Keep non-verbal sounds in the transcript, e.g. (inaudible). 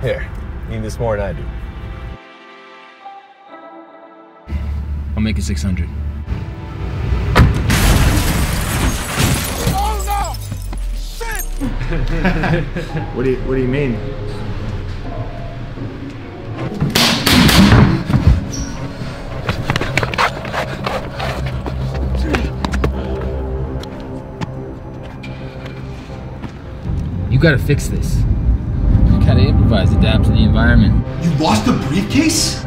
Here, you need this more than I do. I'll make it 600. (laughs) What do you What do you mean? You gotta fix this. You gotta improvise, adapt to the environment. You lost the briefcase?